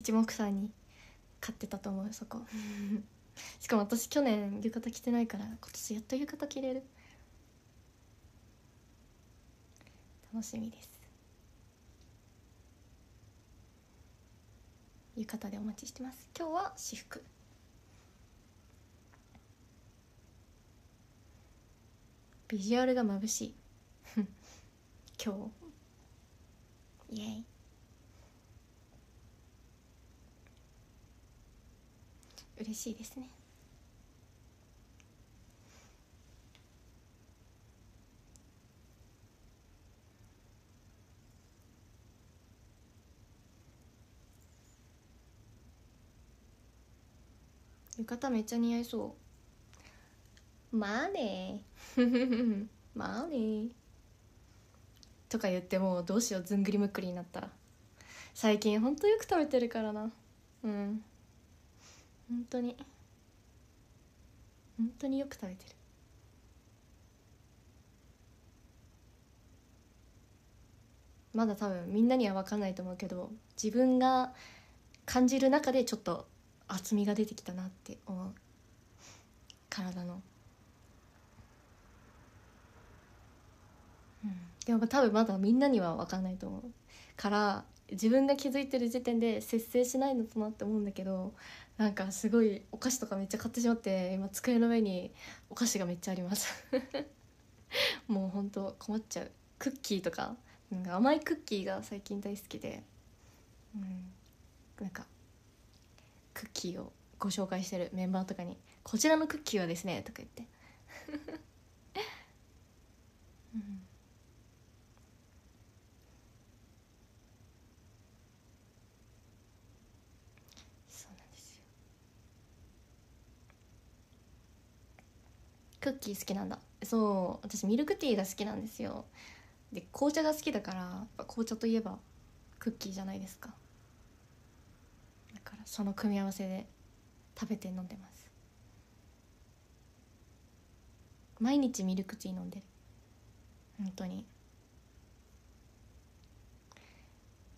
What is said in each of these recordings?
一目散に買ってたと思うそこ。しかも私去年浴衣着てないから今年やっと浴衣着れる。楽しみです。浴衣でお待ちしてます。今日は私服。ビジュアルが眩しい。今日。イエイ嬉しいですね。浴衣めっちゃ似合いそう。まあね。まあね。とか言ってもうどうしようずんぐりむっくりになったら。最近ほんとよく食べてるからな。うん本当に。本当によく食べてる。まだ多分みんなには分かんないと思うけど自分が感じる中でちょっと厚みが出てきたなって思う。体の。うん。でも多分まだみんなには分かんないと思う。から自分が気づいてる時点で節制しないのとなって思うんだけどなんかすごいお菓子とかめっちゃ買ってしまって今机の上にお菓子がめっちゃあります。もうほんと困っちゃう。クッキーとかなんか甘いクッキーが最近大好きで。うん。なんかクッキーをご紹介してるメンバーとかに「こちらのクッキーはですね」とか言って。うんそうなんですよクッキー好きなんだ。そう私ミルクティーが好きなんですよ。で紅茶が好きだから紅茶といえばクッキーじゃないですか。だからその組み合わせで食べて飲んでます。毎日ミルクティー飲んでる。本当に。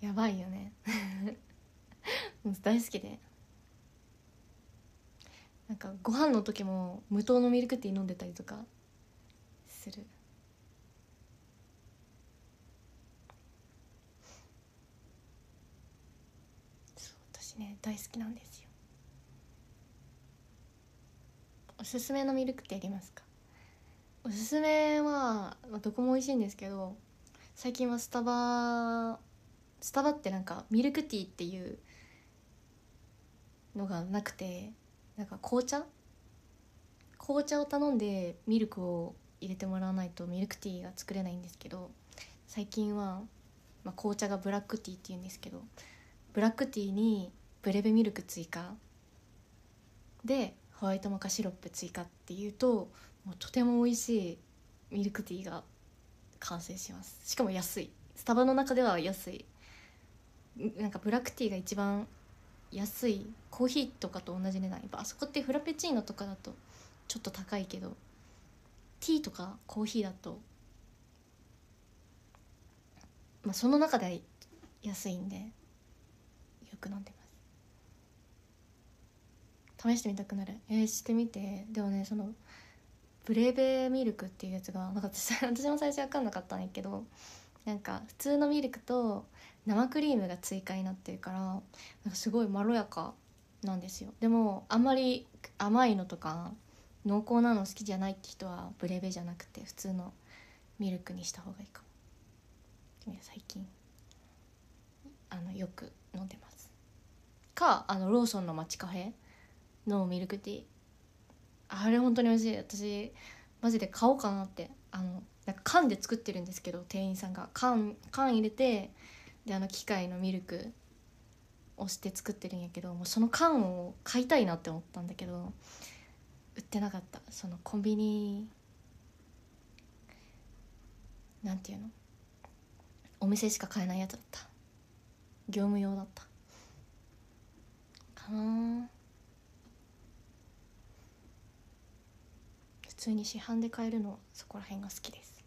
やばいよね。大好きで。なんかご飯の時も無糖のミルクティー飲んでたりとかする。そう私ね大好きなんですよ。おすすめのミルクティーありますか？おすすめは、まあ、どこも美味しいんですけど最近はスタバスタバってなんかミルクティーっていうのがなくてなんか紅茶？紅茶を頼んでミルクを入れてもらわないとミルクティーが作れないんですけど最近は、まあ、紅茶がブラックティーっていうんですけどブラックティーにブレベミルク追加。でホワイトモカシロップ追加っていうともうとても美味しいミルクティーが完成します。しかも安い。スタバの中では安い。なんかブラックティーが一番安いコーヒーとかと同じ値段やっぱあそこってフラペチーノとかだとちょっと高いけどティーとかコーヒーだと、まあ、その中で安いんでよく飲んでます。試してみたくなる。えー、してみて。でもねそのブレーベーミルクっていうやつがなんか私私も最初分かんなかったんやけどなんか普通のミルクと生クリームが追加になってるからなんかすごいまろやかなんですよ。でもあんまり甘いのとか濃厚なの好きじゃないって人はブレベじゃなくて普通のミルクにした方がいいかも。最近あのよく飲んでます。かあのローソンの街カフェのミルクティー。あれ本当に美味しい。私マジで買おうかなってあのなんか缶で作ってるんですけど店員さんが。缶缶入れてであの機械のミルクをして作ってるんやけどもうその缶を買いたいなって思ったんだけど売ってなかった。そのコンビニなんていうの？お店しか買えないやつだった。業務用だった。かな。普通に市販で買えるのはそこら辺が好きです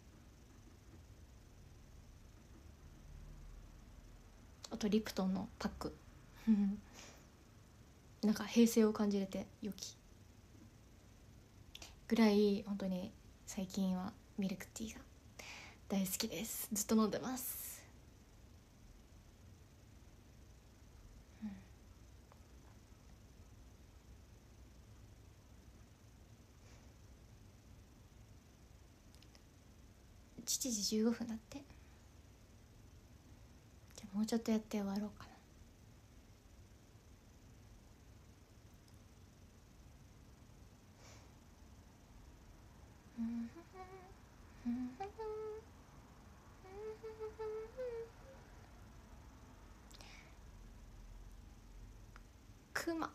あとリプトンのパック。なんか平成を感じれて良き。ぐらい本当に最近はミルクティーが大好きです。ずっと飲んでます、うん。7時15分だって。もうちょっとやって終わろうかな。クマあ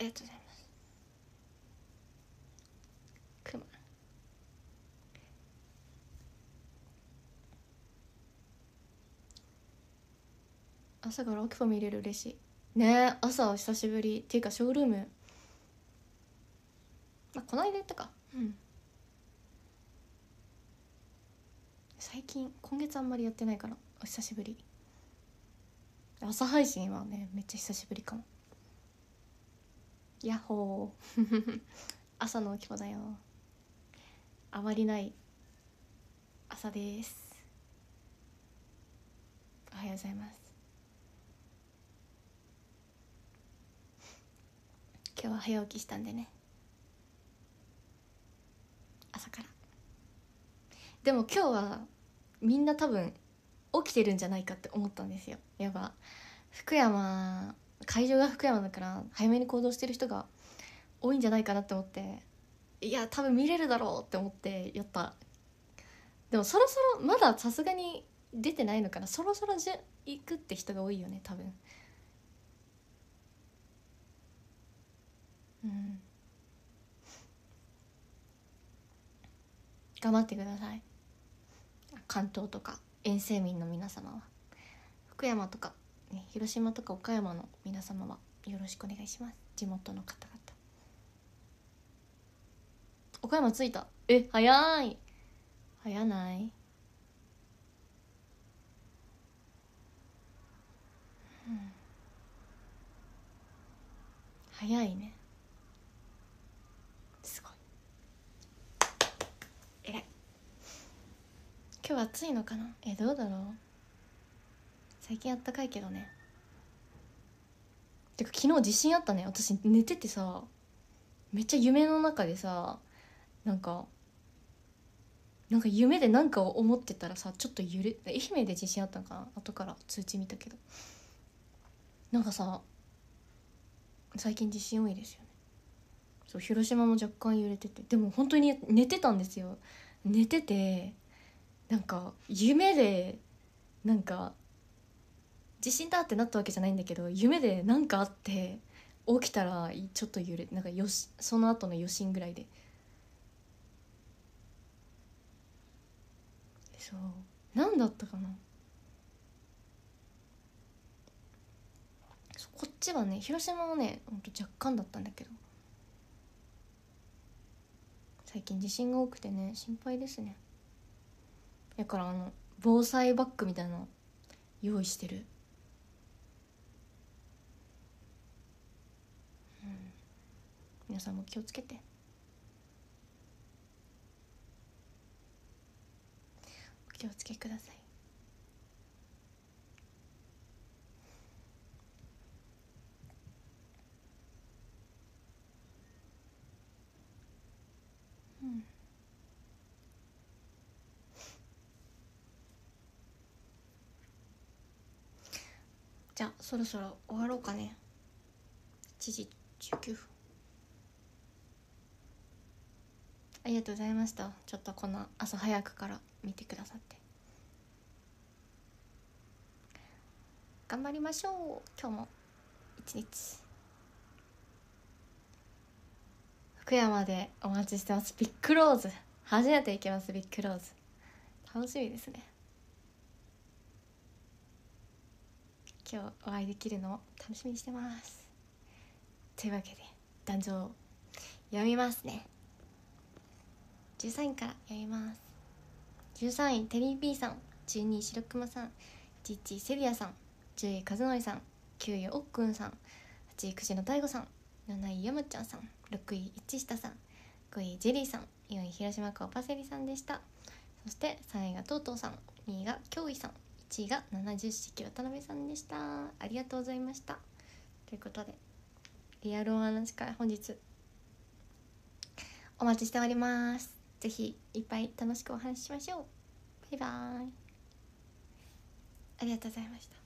りがとうございますクマ朝からオキパ見れる嬉しい。ねえ朝久しぶりっていうかショールーム。まあこの間言ったか。うん。最近今月あんまりやってないからお久しぶり。朝配信はねめっちゃ久しぶりかも。ヤッホー。朝のおきこだよ。あまりない朝です。おはようございます今日は早起きしたんでね。朝から。でも今日はみんな多分起きてるんじゃないかって思ったんですよ。やっぱ福山会場が福山だから早めに行動してる人が多いんじゃないかなって思って。いや多分見れるだろうって思ってやった。でもそろそろまださすがに出てないのかな。そろそろじゃ行くって人が多いよね多分。うん。頑張ってください。関東とか遠征民の皆様は。福山とか、ね、広島とか岡山の皆様はよろしくお願いします。地元の方々。岡山着いた。え早い。早ない。うん。早いねすごい偉い日暑いのかな？えどうだろう？最近あったかいけどね。てか昨日地震あったね。私寝ててさめっちゃ夢の中でさなんかなんか夢で何かを思ってたらさちょっと揺れ愛媛で地震あったのかな？後から通知見たけど。なんかさ最近地震多いですよね。そう広島も若干揺れてて。でも本当に寝てたんですよ。寝ててなんか夢でなんか地震だってなったわけじゃないんだけど夢で何かあって起きたらちょっと揺れなんかよしその後の余震ぐらいで。そう。何だったかな。こっちはね広島はねほんと若干だったんだけど。最近地震が多くてね心配ですね。だからあの防災バッグみたいなの用意してる。うん。皆さんも気をつけて。お気をつけください。じゃあそろそろ終わろうかね。1時19分。ありがとうございました。ちょっとこの朝早くから見てくださって。頑張りましょう。今日も一日。福山でお待ちしてます。ビッグローズ。初めて行きます。ビッグローズ。楽しみですね。今日お会いできるのを楽しみにしてます。というわけで壇上読みますね。13位から読みます。13位テリー P さん。12位白熊さん。11位セリアさん。10位和則さん。9位おっくんさん。8位久野大悟さん。7位山ちゃんさん。6位一下さん。5位ジェリーさん。4位広島港パセリさんでした。そして3位がとうとうさん。2位が京井さん。1位が70式渡辺さんでした。ありがとうございました。ということでリアルお話会本日お待ちしております。ぜひいっぱい楽しくお話ししましょう。バイバーイ。ありがとうございました。